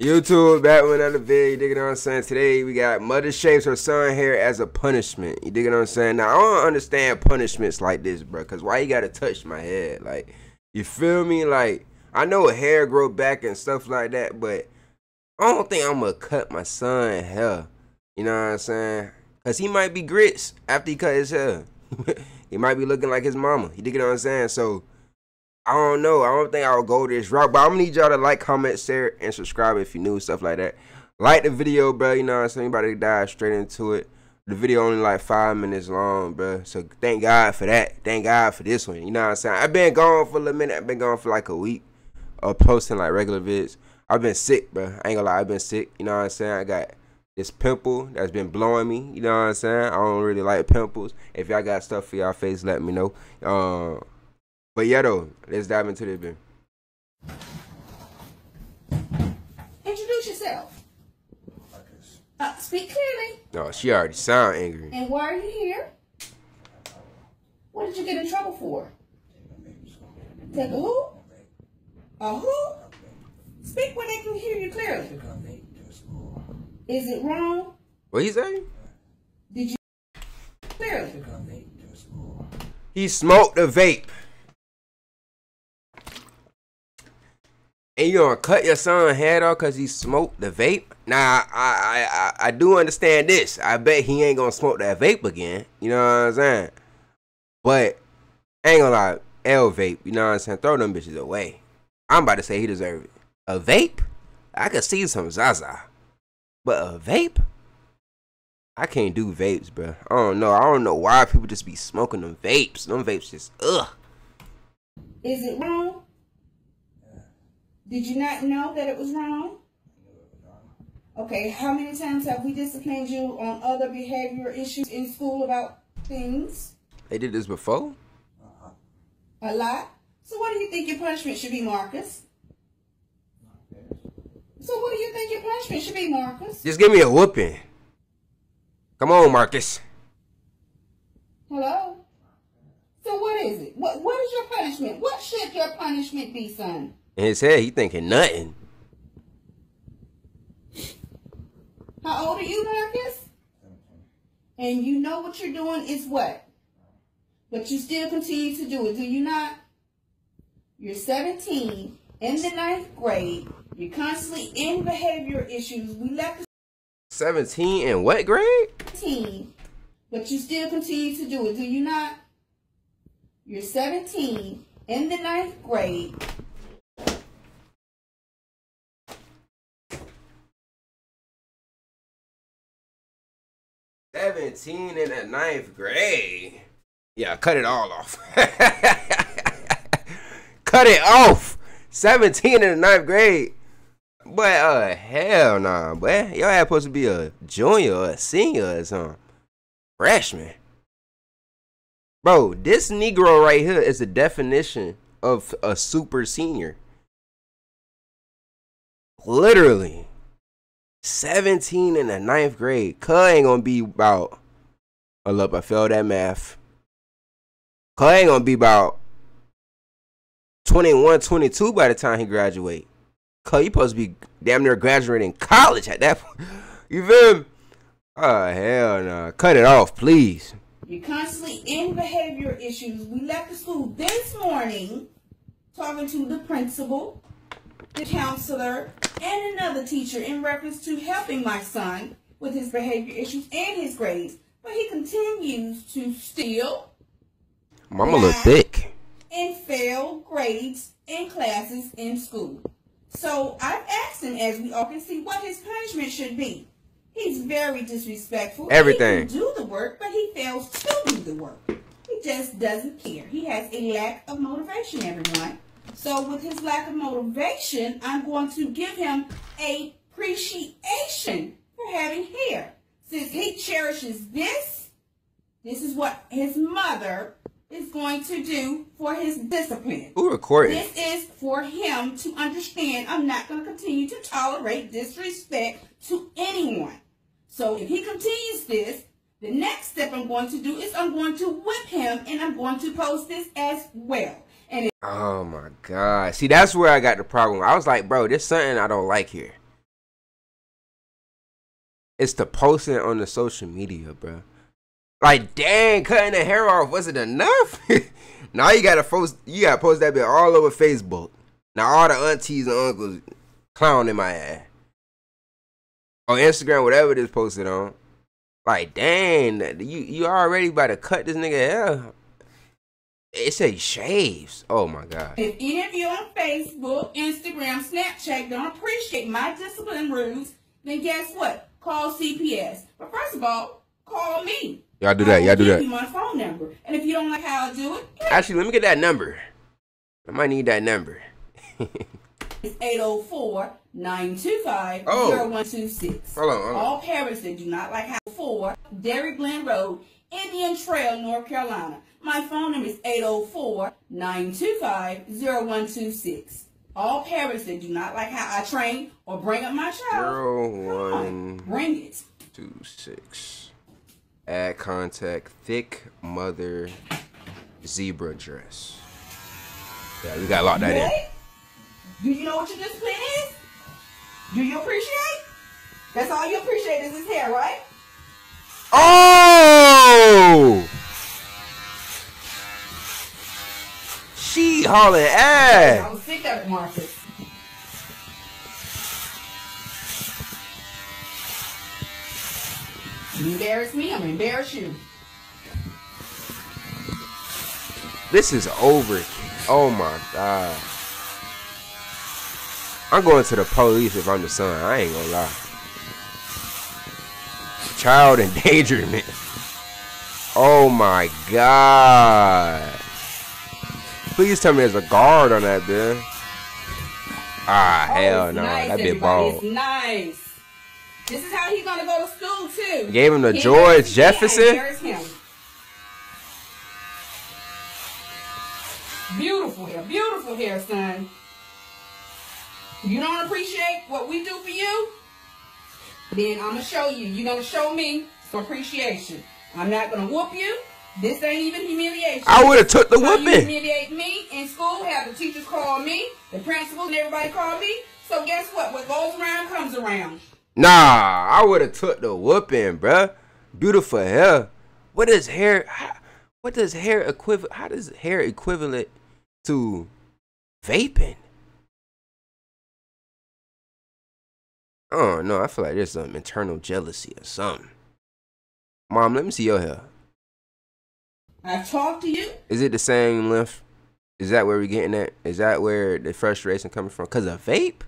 YouTube back with another video, you dig it I'm saying? Today we got mother shaves her son hair as a punishment. You dig it I'm saying? Now I don't understand punishments like this, bro. Cause why you gotta touch my head? Like, you feel me? Like, I know hair grow back and stuff like that, but I don't think I'm gonna cut my son hair. You know what I'm saying? Cause he might be grits after he cut his hair. he might be looking like his mama. You dig it I'm saying? So I don't know. I don't think I'll go this route, but I'm gonna need y'all to like, comment, share, and subscribe if you new stuff like that. Like the video, bro. You know what I'm saying? Anybody dive straight into it. The video only like five minutes long, bro. So thank God for that. Thank God for this one. You know what I'm saying? I've been gone for a little minute. I've been gone for like a week of posting like regular vids. I've been sick, bro. I ain't gonna lie. I've been sick. You know what I'm saying? I got this pimple that's been blowing me. You know what I'm saying? I don't really like pimples. If y'all got stuff for y'all face, let me know. Um. Uh, but yeah, though, let's dive into this, Ben. Introduce yourself. Uh, speak clearly. No, she already sound angry. And why are you here? What did you get in trouble for? Take a who? A who? Speak when they can hear you clearly. Is it wrong? What he say? Did you clearly? He smoked a vape. And you gonna cut your son head off because he smoked the vape? Now I, I I I do understand this. I bet he ain't gonna smoke that vape again. You know what I'm saying? But ain't gonna lie, L vape. You know what I'm saying? Throw them bitches away. I'm about to say he deserve it. A vape? I could see some Zaza, but a vape? I can't do vapes, bro. I don't know. I don't know why people just be smoking them vapes. Them vapes just ugh. Is it wrong? Did you not know that it was wrong? Okay, how many times have we disciplined you on other behavior issues in school about things? They did this before? A lot. So what do you think your punishment should be, Marcus? So what do you think your punishment should be, Marcus? Just give me a whooping. Come on, Marcus. Hello? So what is it? What what is your punishment? What should your punishment be, son? In his head, he thinking nothing. How old are you, Marcus? And you know what you're doing is what? But you still continue to do it, do you not? You're 17, in the ninth grade. You're constantly in behavior issues. We left 17 in what grade? 17, but you still continue to do it, do you not? You're 17, in the ninth grade. 17 in the ninth grade. Yeah, cut it all off. cut it off. 17 in the ninth grade. But uh hell nah, boy. Y'all had supposed to be a junior or a senior or something. Freshman. Bro, this Negro right here is the definition of a super senior. Literally. 17 in the ninth grade. Cuz ain't gonna be about. Hold up, I failed that math. Cuz ain't gonna be about 21, 22 by the time he graduate. Cuz you supposed to be damn near graduating college at that point. You feel me? Oh, hell no. Nah. Cut it off, please. You're constantly in behavior issues. We left the school this morning talking to the principal, the counselor, and another teacher in reference to helping my son with his behavior issues and his grades. But he continues to steal. I'm a little thick. And fail grades and classes in school. So I've asked him, as we all can see, what his punishment should be. He's very disrespectful. Everything. He can do the work, but he fails to do the work. He just doesn't care. He has a lack of motivation, everyone. So with his lack of motivation, I'm going to give him a appreciation for having hair. Since he cherishes this, this is what his mother is going to do for his discipline. Who recorded? This is for him to understand I'm not going to continue to tolerate disrespect to anyone. So if he continues this, the next step I'm going to do is I'm going to whip him and I'm going to post this as well. And oh my god! See, that's where I got the problem. I was like, bro, there's something I don't like here. It's the posting on the social media, bro. Like, dang, cutting the hair off wasn't enough. now you gotta post, you gotta post that bit all over Facebook. Now all the aunties and uncles clowning my ass. On Instagram, whatever it is posted on. Like, dang, you you already about to cut this nigga hair. It say shaves. Oh my god. If any of you on Facebook, Instagram, Snapchat don't appreciate my discipline rules, then guess what? Call CPS. But first of all, call me. Y'all do that. Y'all do that. give that. you my phone number. And if you don't like how I do it, Actually, let me get that number. I might need that number. it's 804-925-0126. Hold on, hold on. All parents that do not like how 4 Derry Glen Road, Indian Trail, North Carolina. My phone number is 804-925-0126. All parents that do not like how I train or bring up my child, Zero come on, bring it. two six. Add contact. Thick mother zebra dress. Yeah, we gotta lock that in. Ready? Do you know what your discipline is? Do you appreciate? That's all you appreciate is his hair, right? Oh! She hauling ass. I was sick of. You embarrass me, I'm gonna embarrass you. This is over. Oh my god. I'm going to the police if I'm the son. I ain't gonna lie. Child endangerment. Oh my god. Please tell me there's a guard on that bitch. Ah, Oh, hell no. nice, that bitch bald. Nice. This is how he's gonna go to school too. Gave him the He George Jefferson? him. Beautiful hair, beautiful hair, son. You don't appreciate what we do for you? Then I'm gonna show you. You're gonna show me some appreciation. I'm not gonna whoop you. This ain't even humiliation. I would have took the How you whooping. humiliate me in school, have the teachers call me, the principals and everybody call me. So guess what? What goes around comes around. Nah, I would have took the whooping, bruh. Beautiful hair. What is hair? What does hair equivalent? How does hair equivalent to vaping? Oh no, I feel like there's some internal jealousy or something. Mom, let me see your hair. I've talked to you. Is it the same length? Is that where we're getting at? Is that where the frustration coming from? Cause a vape?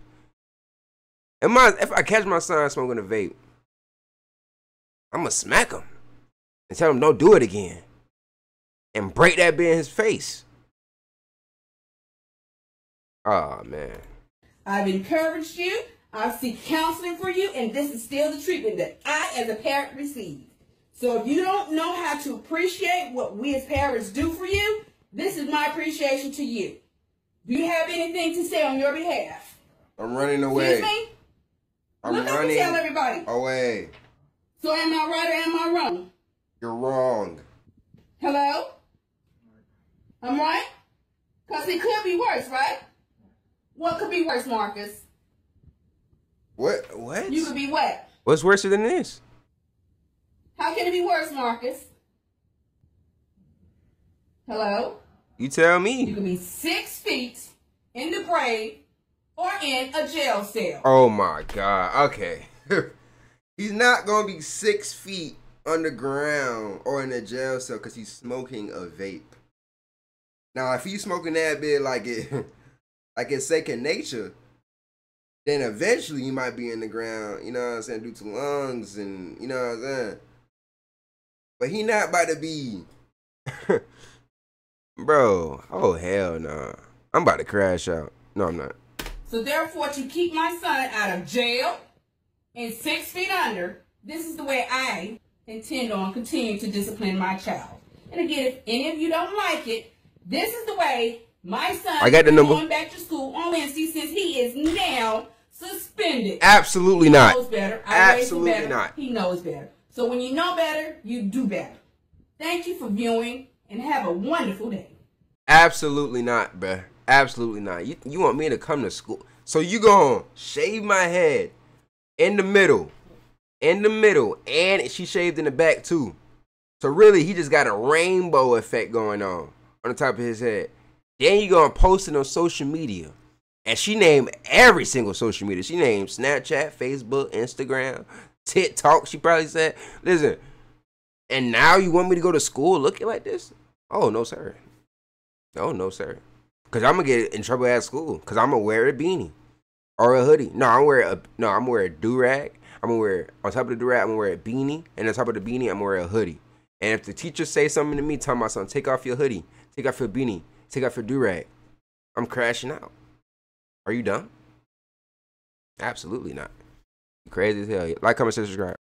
Am I, if I catch my son smoking a vape, I'm gonna smack him and tell him don't do it again, and break that bit in his face. Oh man, I've encouraged you. I've seek counseling for you, and this is still the treatment that I, as a parent, receive. So if you don't know how to appreciate what we as parents do for you, this is my appreciation to you. Do you have anything to say on your behalf? I'm running away. Excuse me? I'm Look up and tell everybody. away. So am I right or am I wrong? You're wrong. Hello? I'm right? Because it could be worse, right? What could be worse, Marcus? What? What? You could be what? What's worse than this? How can it be worse, Marcus? Hello? You tell me. You could be six feet in the grave or in a jail cell. Oh my god. Okay. he's not gonna be six feet underground or in a jail cell because he's smoking a vape. Now, if he's smoking that bit like it, like it's second nature, then eventually he might be in the ground. You know what I'm saying? Due to lungs and you know what I'm saying. But he not about to be, bro. Oh hell no! I'm about to crash out. No, I'm not. So therefore, to keep my son out of jail and six feet under, this is the way I intend on continuing to discipline my child. And again, if any of you don't like it, this is the way my son I got the is number. going back to school on Wednesday since he is now suspended. Absolutely He not. knows better. I raised him Absolutely better. not. He knows better. So when you know better, you do better. Thank you for viewing and have a wonderful day. Absolutely not, bruh. Absolutely not. You you want me to come to school? So you gonna shave my head in the middle in the middle, and she shaved in the back too. So really, he just got a rainbow effect going on on the top of his head. Then you gonna post it on social media. And she named every single social media. She named Snapchat, Facebook, Instagram, TikTok. She probably said, listen, and now you want me to go to school looking like this? Oh, no, sir. Oh, no, sir. Because I'm to get in trouble at school. Because I'm to wear a beanie or a hoodie. No, I'm wear a no, I'm wear a do rag. I'm gonna wear on top of the do rag. I'm gonna wear a beanie, and on top of the beanie, I'm gonna wear a hoodie. And if the teacher say something to me, tell my son, take off your hoodie, take off your beanie, take off your do rag. I'm crashing out. Are you dumb? Absolutely not. Crazy as hell. Like, comment, subscribe.